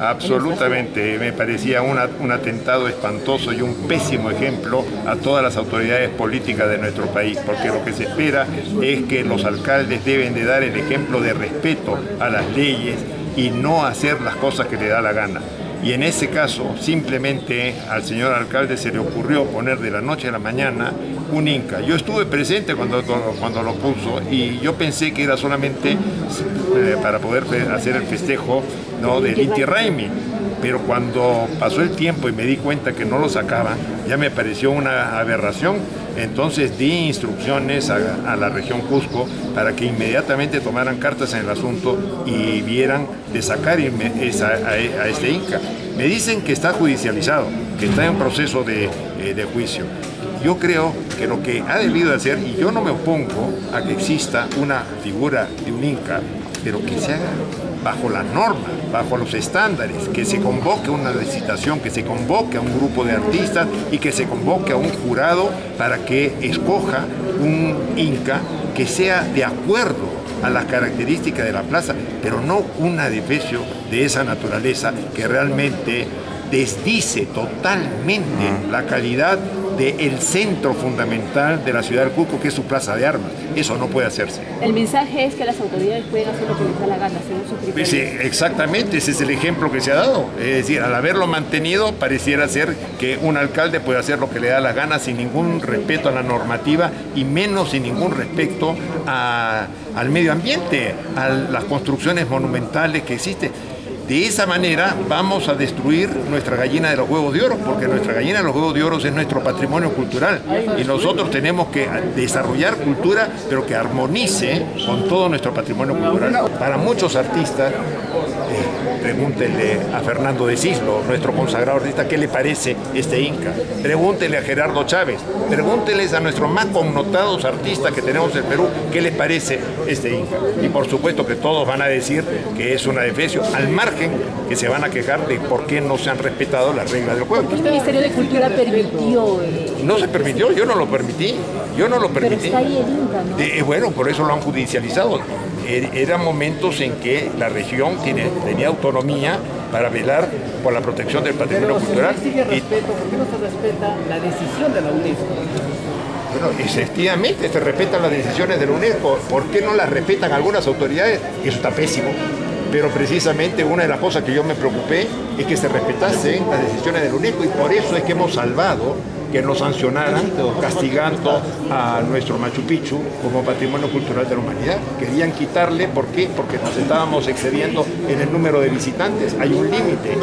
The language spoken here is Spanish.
Absolutamente, me parecía un atentado espantoso y un pésimo ejemplo a todas las autoridades políticas de nuestro país, porque lo que se espera es que los alcaldes deben de dar el ejemplo de respeto a las leyes y no hacer las cosas que le da la gana. Y en ese caso, simplemente al señor alcalde se le ocurrió poner de la noche a la mañana un Inca. Yo estuve presente cuando, cuando lo puso y yo pensé que era solamente eh, para poder hacer el festejo ¿no? del Inti Raimi. Pero cuando pasó el tiempo y me di cuenta que no lo sacaban, ya me pareció una aberración. Entonces di instrucciones a, la región Cusco para que inmediatamente tomaran cartas en el asunto y vieran de sacar a, este Inca. Me dicen que está judicializado, que está en proceso de, eh, de juicio. Yo creo que lo que ha debido hacer, y yo no me opongo a que exista una figura de un Inca, pero que se haga bajo la norma, bajo los estándares, que se convoque una licitación, que se convoque a un grupo de artistas y que se convoque a un jurado para que escoja un Inca que sea de acuerdo a las características de la plaza, pero no un adefesio de esa naturaleza que realmente desdice totalmente la calidad del centro fundamental de la ciudad del Cusco, que es su plaza de armas. Eso no puede hacerse. El mensaje es que las autoridades pueden hacer lo que les da la gana, según su criterio. Sí, exactamente, ese es el ejemplo que se ha dado. Es decir, al haberlo mantenido, pareciera ser que un alcalde puede hacer lo que le da la gana sin ningún respeto a la normativa y menos sin ningún respeto al medio ambiente, a las construcciones monumentales que existen. De esa manera vamos a destruir nuestra gallina de los huevos de oro, porque nuestra gallina de los huevos de oro es nuestro patrimonio cultural y nosotros tenemos que desarrollar cultura, pero que armonice con todo nuestro patrimonio cultural. Para muchos artistas, eh, pregúntenle a Fernando de Cislo, nuestro consagrado artista, qué le parece este Inca. Pregúntenle a Gerardo Chávez, pregúntenles a nuestros más connotados artistas que tenemos en Perú, qué les parece este Inca. Y por supuesto que todos van a decir que es un adefesio, al margen que se van a quejar de por qué no se han respetado las reglas del juego. ¿El Ministerio de Cultura permitió? Eh, no se permitió, yo no lo permití, yo no lo permití. Pero está ahí el Inca, ¿no? Eh, bueno, por eso lo han judicializado. Er, eran momentos en que la región tiene, tenía autonomía para velar por la protección del patrimonio cultural. Si respeto, ¿por qué no se respeta la decisión de la UNESCO? Bueno, efectivamente se respetan las decisiones de la UNESCO. ¿Por qué no las respetan algunas autoridades? Eso está pésimo pero precisamente una de las cosas que yo me preocupé es que se respetasen las decisiones del UNESCO y por eso es que hemos salvado que nos sancionaran castigando a nuestro Machu Picchu como patrimonio cultural de la humanidad. Querían quitarle, ¿por qué? Porque nos estábamos excediendo en el número de visitantes. Hay un límite.